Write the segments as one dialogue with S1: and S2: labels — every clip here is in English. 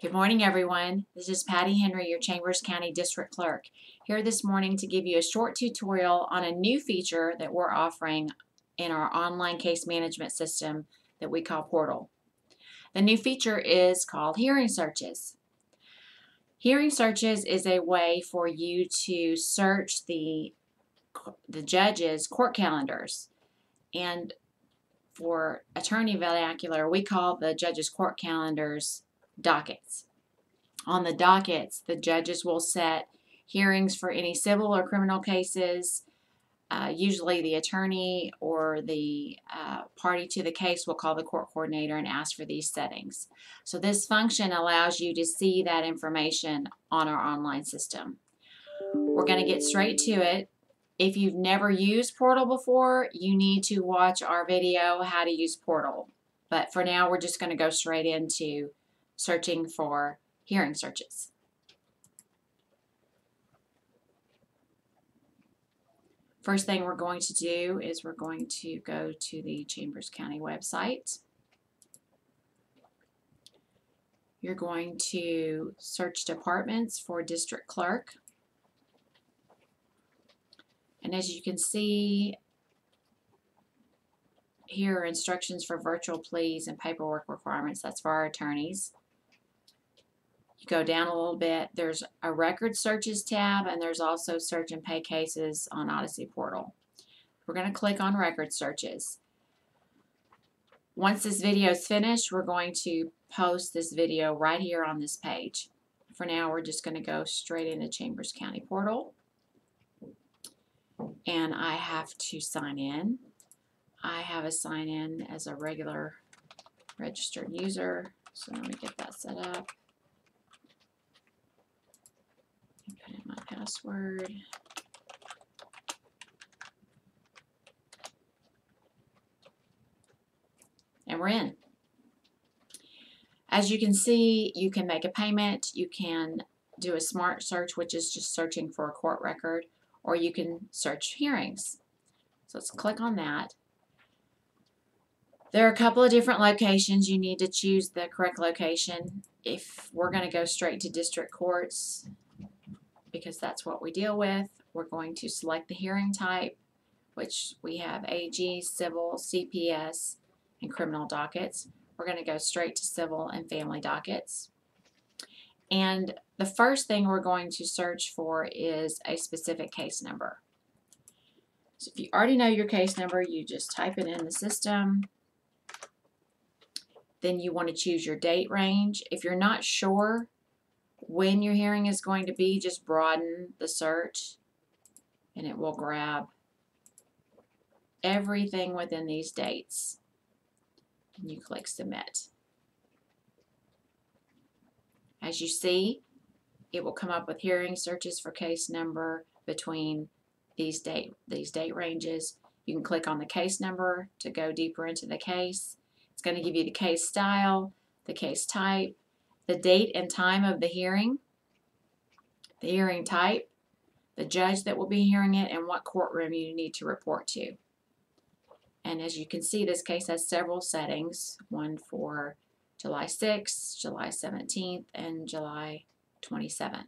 S1: Good morning, everyone. This is Patti Henry, your Chambers County District Clerk, here this morning to give you a short tutorial on a new feature that we're offering in our online case management system that we call Portal. The new feature is called Hearing Searches. Hearing Searches is a way for you to search the, the judge's court calendars. And for attorney vernacular, we call the judge's court calendars dockets. On the dockets, the judges will set hearings for any civil or criminal cases. Uh, usually, the attorney or the uh, party to the case will call the court coordinator and ask for these settings. So, this function allows you to see that information on our online system. We're going to get straight to it. If you've never used Portal before, you need to watch our video, How to Use Portal. But for now, we're just going to go straight into searching for hearing searches. First thing we're going to do is we're going to go to the Chambers County website. You're going to search departments for district clerk. And as you can see, here are instructions for virtual pleas and paperwork requirements. That's for our attorneys. You go down a little bit, there's a record searches tab and there's also search and pay cases on Odyssey Portal. We're going to click on record searches. Once this video is finished, we're going to post this video right here on this page. For now, we're just going to go straight into Chambers County Portal. And I have to sign in. I have a sign in as a regular registered user. So let me get that set up. Password. And we're in. As you can see, you can make a payment, you can do a smart search, which is just searching for a court record, or you can search hearings. So let's click on that. There are a couple of different locations. You need to choose the correct location. If we're going to go straight to district courts, because that's what we deal with. We're going to select the hearing type, which we have AG, civil, CPS, and criminal dockets. We're going to go straight to civil and family dockets. And the first thing we're going to search for is a specific case number. So if you already know your case number, you just type it in the system. Then you want to choose your date range. If you're not sure when your hearing is going to be, just broaden the search and it will grab everything within these dates. And you click submit. As you see, it will come up with hearing searches for case number between these date these date ranges. You can click on the case number to go deeper into the case. It's going to give you the case style, the case type, the date and time of the hearing, the hearing type, the judge that will be hearing it, and what courtroom you need to report to. And as you can see, this case has several settings, one for July 6th, July 17th, and July 27th.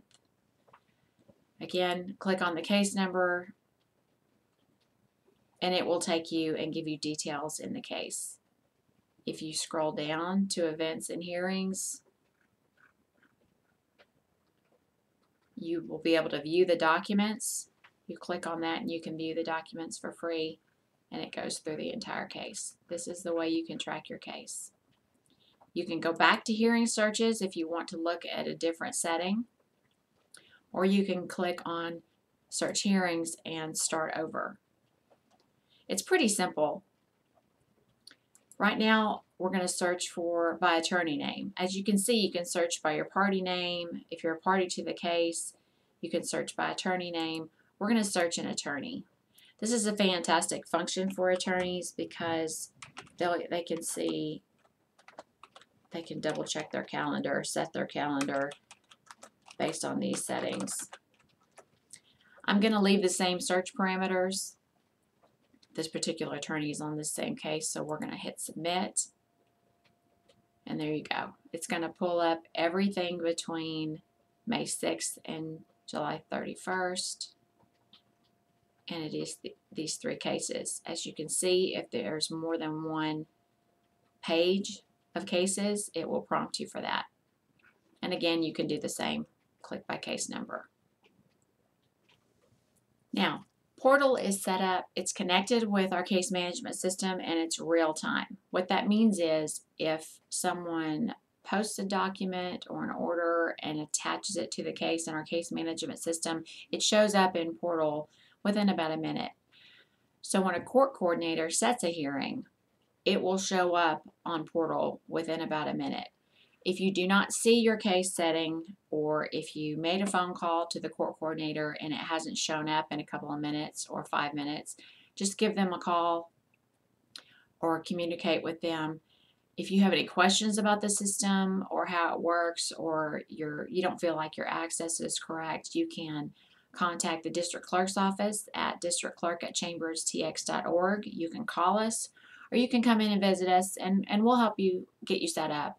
S1: Again, click on the case number, and it will take you and give you details in the case. If you scroll down to events and hearings, you will be able to view the documents. You click on that and you can view the documents for free and it goes through the entire case. This is the way you can track your case. You can go back to hearing searches if you want to look at a different setting or you can click on search hearings and start over. It's pretty simple. Right now, we're going to search for by attorney name. As you can see, you can search by your party name. If you're a party to the case, you can search by attorney name. We're going to search an attorney. This is a fantastic function for attorneys because they can see, they can double check their calendar, set their calendar based on these settings. I'm going to leave the same search parameters this particular attorney is on this same case, so we're going to hit submit. And there you go. It's going to pull up everything between May 6th and July 31st. And it is th these three cases. As you can see, if there's more than one page of cases, it will prompt you for that. And again, you can do the same. Click by case number. Now, Portal is set up, it's connected with our case management system and it's real time. What that means is if someone posts a document or an order and attaches it to the case in our case management system, it shows up in Portal within about a minute. So when a court coordinator sets a hearing, it will show up on Portal within about a minute. If you do not see your case setting, or if you made a phone call to the court coordinator and it hasn't shown up in a couple of minutes or five minutes, just give them a call or communicate with them. If you have any questions about the system or how it works, or you're, you don't feel like your access is correct, you can contact the district clerk's office at districtclerk at chamberstx.org. You can call us or you can come in and visit us and, and we'll help you get you set up.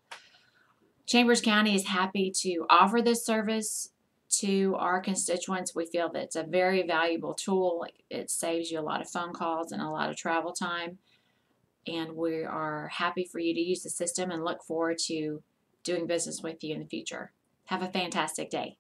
S1: Chambers County is happy to offer this service to our constituents. We feel that it's a very valuable tool. It saves you a lot of phone calls and a lot of travel time. And we are happy for you to use the system and look forward to doing business with you in the future. Have a fantastic day.